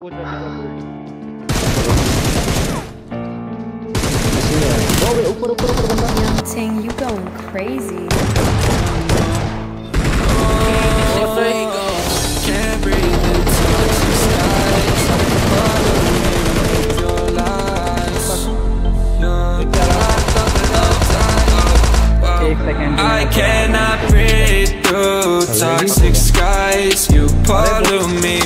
Ting, you going crazy. I cannot breathe through toxic skies You pollute me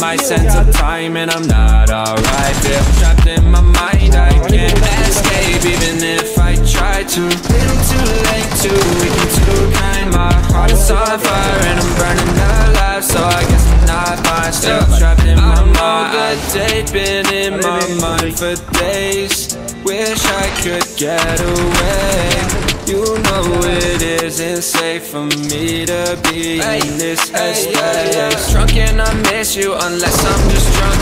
my sense of time And I'm not alright. Feel trapped in my mind I can't escape. Even if I try to Little too late, too weak and too kind My heart is on fire and I'm burning alive. So I guess I'm not fine. Still trapped in my mind. The date been in my mind for days. Wish I could get away You know it isn't safe for me to be in this headspace. Drunk and I miss you unless I'm just drunk.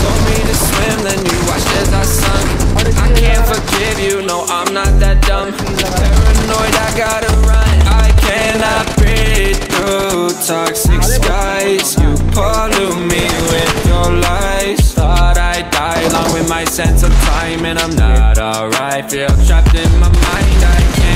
Told me to swim then you watched as I sunk. I can't forgive you, no I'm not that dumb. Paranoid I gotta run. I cannot breathe through toxic skies. You pollute me with your lies. Thought I'd die along with my sense of time And I'm not alright. Feel trapped in my mind. I can't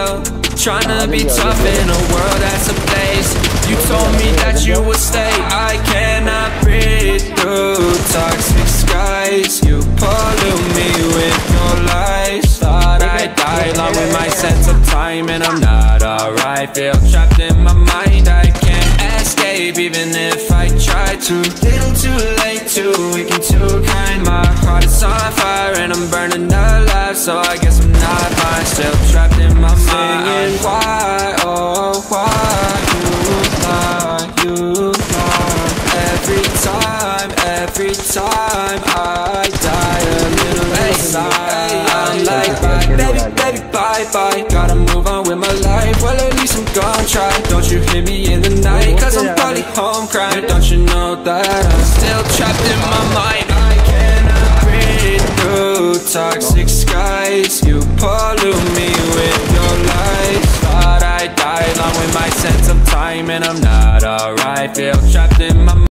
Trying to be tough in a world that's a place. You told me that you would stay. I cannot breathe through toxic skies. You pollute me with your lies. Thought I'd die along with my sense of time And I'm not alright. Feel trapped in my mind. I can't escape even if I try to. Little too late, too weak and too kind. My heart is on fire and I'm burning alive So I guess I'm not fine. Still trapped in my mind. Singing why, oh why You lie, you lie Every time, every time I die a little inside. I'm like bye, baby, baby, bye, bye. Gotta move on with my life. Well at least I'm gonna try. Don't you hear me in the night Cause I'm probably home crying. Don't you know that I'm still trapped in my mind? I cannot breathe through toxic And I'm not alright. Feel trapped